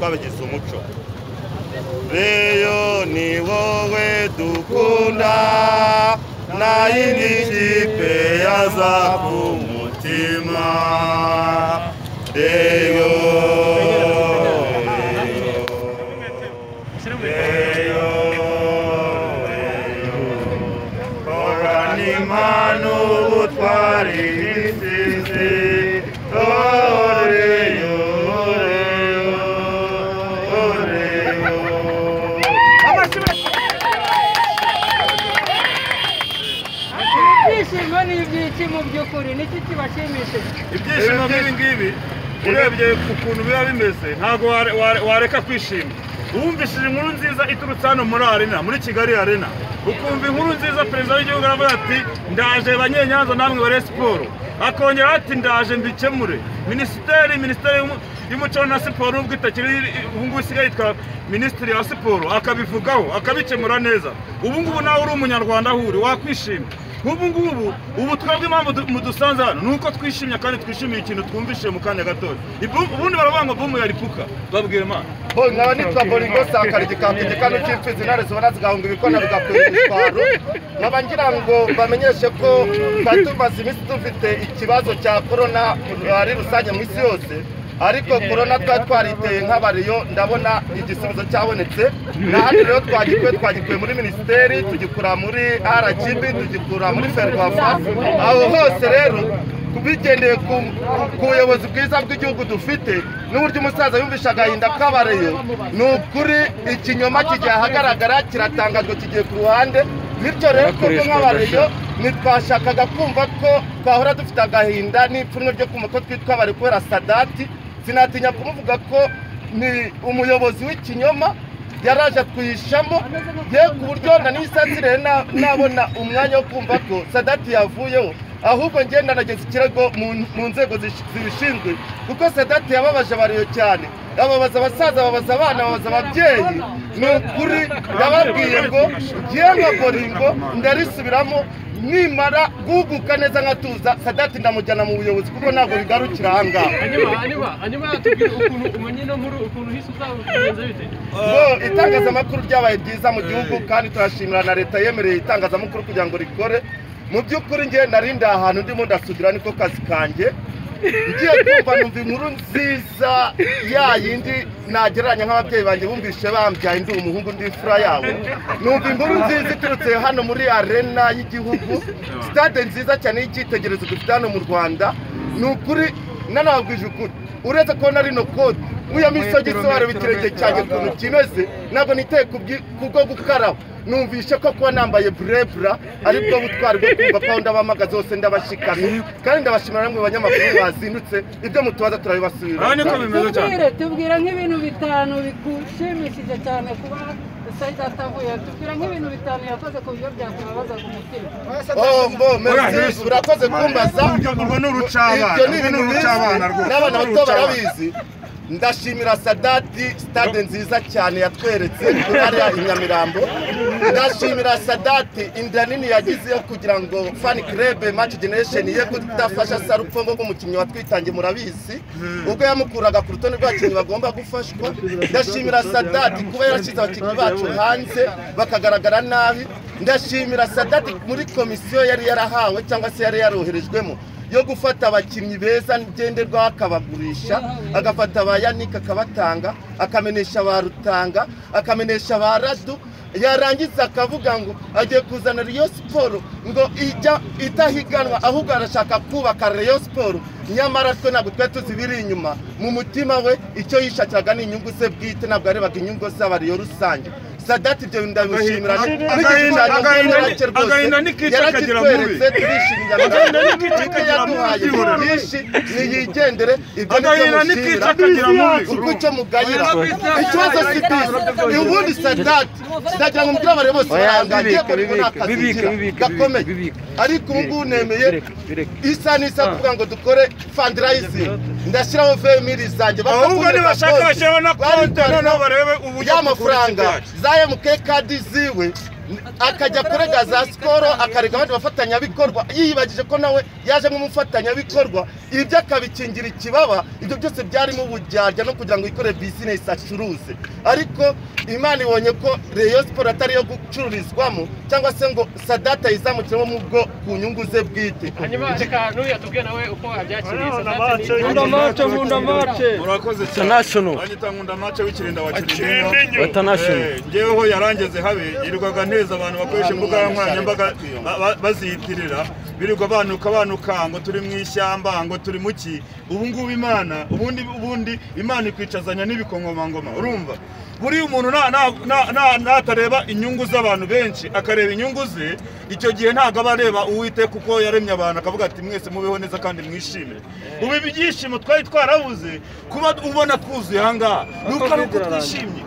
twabigize umuco. Reyo ni wowe dukunda. Nta yindi kipe yaza ku mutima. Reyo ni iby'iki mu by'ukuri niki kibashimishije ibyishimo nk'ibi ngibi urebye ukuntu biba bimeze ntabwo ware- ware- wareka kwishima. Wumvishije inkuru nziza iturutse hano muri arena muri kigali arena. Ukumva inkuru nziza perezida w'igihugu aravuga ati ndaje banyenyanza namwe bare siporo. Akongera ati ndaje mbikemure. Minisiteri minisiteri y'umu- y'umuco na siporo nubwo itakiri ubu ngubu isigaye yitwa minisitiri ya siporo akabivugaho akabikemura neza. Ubu ngubu nawe uri umunyarwanda aho uri wakwishima. Nk'ubu ngubu ubu twebwe impamvu du- mudusanze hano ni uko twishimye kandi twishimiye ikintu twumvishije mu kanya gatoya. Ubundi baravuga ngo bumu yaripuka babwire imana. Nkaba nitwa boringo sankara igikambwe igikanu cy'imfizi intare zibona zigahunga ibikona bigakwira imitwaro nkaba ngira ngo bamenyeshe ko twari tumaze iminsi dufite ikibazo cya korona ari rusange mu isi yose. Ariko korona twari twariteye nk'abariyo ndabona igisubizo cyabonetse. Na hano rero twagikuye twagikuye muri minisiteri tugikura muri rgb tugikura muri ferwafa. Aho hose rero bigendeye ku ku buyobozi bwiza bw'igihugu dufite n'uburyo umusaza yumvisha agahinda k'abareyo ni ukuri ikinyoma kigiye ahagaragara kiratangazwa kigiye ku ruhande. Bityo rero twebwe nk'abareyo ntitwashakaga kumva ko twahora dufite agahinda n'ipfunwe ryo kumva ko twitwa abari kubera sadati sinatinya kumuvuga ko ni umuyobozi w'ikinyoma yaraje twihishamo ye ku buryo na n'isansire nabona umwanya wo kumva ko sadati yavuyeho. Ahubwo ngenda nageze ikirego mu- nzego zibishinzwe. Kuko sadati yababaje abariyo cyane. Ababaza abasaza ababaza abana ababaza ababyeyi. Ni ukuri yababwiye ngo ngiye nka boringo ndarisubiramo nimara guhuguka neza nkatuza sadati ndamujyana mu buyobozi kuko ntabwo bigarukira aha ngaha. Itangazamakuru ryabaye ryiza mu gihugu kandi turashimira na leta yemereye itangazamakuru kugira ngo rikore. Mu by'ukuri ngiye narindi ahantu ndimo ndasudira niko kazi kanjye. Ngiye kumva numva inkuru nziza ya yindi nagereranya nk'ababyeyi banjye bumvishe bambyaye ndi umuhungu ndi imfura yabo. Numva inkuru nziza iturutse hano muri arena y'igihugu sitade nziza cyane y'icyitegererezo dufite hano mu rwanda. Ni ukuri nanababwije ukuri. Uretse kubona rino kode nk'iyo misogisi wareba ikirenge cyanjye ukuntu kimeze. Ntabwo niteye ku byi- ku bwo gukaraba. Numvishe ko kuba nambaye burebura ari bwo butwari bwo kumva ko aho ndabamagaza hose ndabashikamye. Kandi ndabashimira namwe banyamakuru mwazindutse ibyo mutubaza turabibasubira. Tubwire tubwire nk'ibintu bitanu bigushimishije cyane kuba sayida atavuye. Tubwire nk'ibintu bitanu yakoze ku buryo byakubabaza ku mutima. Oh, mbo merci. Urakoze. Kumbaza. Ibyo ni ibintu bizi n'abana bato barabizi. Ndashimira sadati stade nziza cyane yatweretse hariya i nyamirambo. Ndashimira sadati inda nini yagize yo kugira ngo fani kirebe match generation ye kudafasha sarupfongo nk'umukinnyi watwitangiye murabizi. Ubwo yamukuraga ku rutonde rw'abakinnyi bagomba gufashwa. Ndashimira sadati kuba yarashyize abakinnyi bacu hanze bakagaragara nabi. Ndashimira sadati muri komisiyo yari yarahawe cyangwa se yari yaroherejwemo yo gufata abakinnyi beza ngenderwaho akabagurisha agafata ba yanika akabatanga akamenesha ba rutanga akamenesha ba radu yarangiza akavuga ngo agiye kuzana riyo siporo ngo ijya itahiganwa ahubwo arashaka kubaka riyo siporo nyamara twe ntabwo twari tuzi ibiri inyuma. Mu mutima we icyo yishakiraga ni inyungu ze bwite ntabwo yarebaga inyungu z'abariyo rusange. Sadati ibyo Agahinda- n'igishushanyo agahinda- ntikica kagira mubi. Agahinda ntikica icyo kagira mubi, niyigendere ibyo ni byo agahinda mushimira ntikica kagira mubi uko icyo mugayira. Ikibazo si bisi ubundi sadati ndagira ngo mubwire abari bose barangaye ko ariko nta kazi igira gakomeye ariko ubu ngubu nemeye isa n'isa kuvuga ngo dukore fundraising. Ndashyiraho vemiri zanjye ahubwo nibashaka bashyiraho na konti noneho barebe uburyo y'amafaranga Naye mkeka diziwi akajya kurega za sikoro akarega abandi bafatanyabikorwa yiyibagije ko nawe yaje nk'umufatanyabikorwa ibyo akabikingira ikibaba ibyo byose byarimo ubujyarya no kugira ngo yikore bizinesi acuruze ariko imana ibonye ko reyo siporo atari iyo gucururizwamo cyangwa se ngo sadata yizamukiremo mu bwo ku nyungu ze bwite hanyuma reka n'uyu atubwiye nawe uko wabyakiriye Nkunda Sadate mace, ni- nkunda mace, nkunda mace. murakoze cyane International. banyita nkunda mace w'ikirinda wa kirinda International. ngeweho yarangeze habe yirirwaga neza abantu bakoresha imbuga nkoranyambaga ba- ba- baziyitirira birirwa banuka banuka ngo turi mu ishyamba ngo turi mu ki? Ubu ngubu imana ubundi ubundi imana ikwicazanya n'ibikomangoma urumva? Buriya umuntu na- na- na- na- natareba inyungu z'abantu benshi akareba inyungu ze icyo gihe ntabwo aba areba uwiteka kuko yaremye abantu akavuga ati mwese mubeho neza kandi mwishime. Ubu ibyishimo twari twarabuze kuba ubona twuzuye ahangaha. Ni uko ari uko twishimye.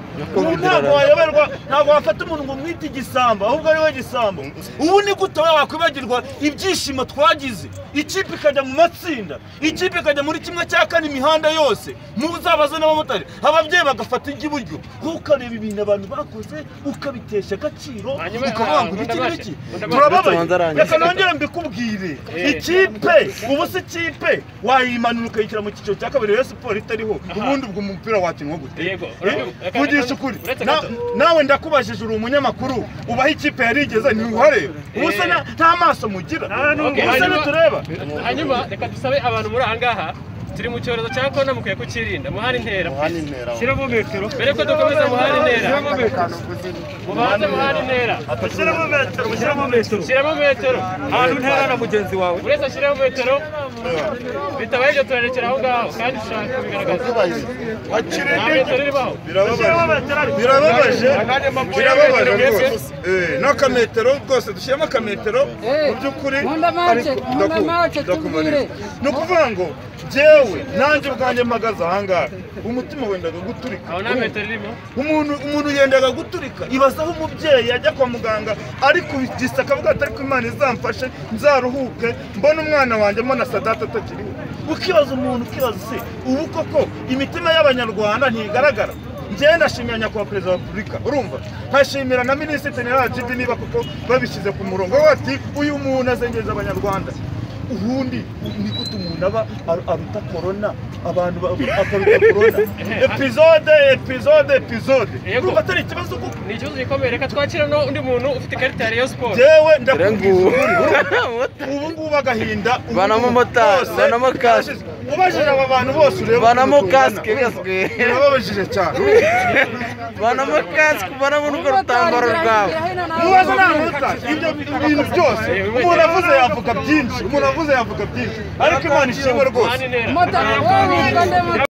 Ntabwo wayoberwa ntabwo wafata umuntu ngo umwite igisambo ahubwo ari we gisambo. Ubu ni gute wakwibagirwa ibyishimo twagize? Ikipe ikajya mu matsinda ikipe ikajya muri kimwe cya kane imihanda yose muzabaze n'abamotari. Ababyeyi bagafata iby'iburyo ukareba ibintu abantu bakoze ukabitesha agaciro n'ibiki make, nkunda turababaye. Reka nongere mbikubwire. Ikipe ubu si ikipe? Wayimanura ukayishyira mu cyiciro cya kabiri rero siporo itariho. Ubundi ubwo umupira wakinwa gute Yego, Eh, ureka- vugisha ukuri nawe ndakubajije uri umunyamakuru ubaho ikipe yarigeze ntiwareba ubu se na- nta maso mugira. Okay, ubu se hanyuma- ntitureba hanyuma reka dusabe abantu muri aha ngaha. Turi mu cyorezo cya korona mukwiye kukirinda. Muhana intera shyiramo metero mbere ko dukomeza muhana intera. Mubanze muhana intera. shyiramo metero shyiramo metero shyiramo metero ahantu ntera na mugenzi wawe. Buri wese ashyiraho metero bitabaye ibyo turarekera aho ngaho. Kandi ushaka kubigaragaza. Nta metero birababaje. Birababaje. Birababaje rwose. Eh, n'akametero rwose. Dushyiramo akametero. Mu by'ukuri ni ukuvuga ngo jyewe nanjye ubwanjye mpagaze ahangaha umutima wendaga guturika. Umuntu umuntu yendaga guturika. Ibaza aho umubyeyi ajya kwa muganga ariko gisa akavuga ati ariko imana izamfashe nzaruhuke mbona umwana wanjye mbona sadata atakiriho. Ukibaza umuntu ukibaza se ubu koko imitima y'abanyarwanda ntigaragara? Njyewe ndashimira nyakubahwa perezida wa repubulika urumva? Nkashimira na minisitiri na rgb niba koko babishyize ku murongo. We ati uyu muntu azengereza abanyarwanda. Ubundi ni gute umuntu aba aru- aruta korona abantu ba- akaruta korona epizode epizode epizode urumva atari ikibazo kuko ni ikibazo gikomeye. Reka twakira n'undi muntu ufite ikarita ya rayon ndakubwiza Rengu. ukuri ubu ngubu agahinda ubu Banamo ubajije aba bantu bose ureba banamo kasike gaswe birababajije cyane. Banamo kasike banamo n'urwo rutambaro rwawe. Mubaze nta motari ibyo bintu byose umuntu avuze yavuga byinshi. Umuntu avuze yavuga byinshi. Ariko imana ishimwe rwose.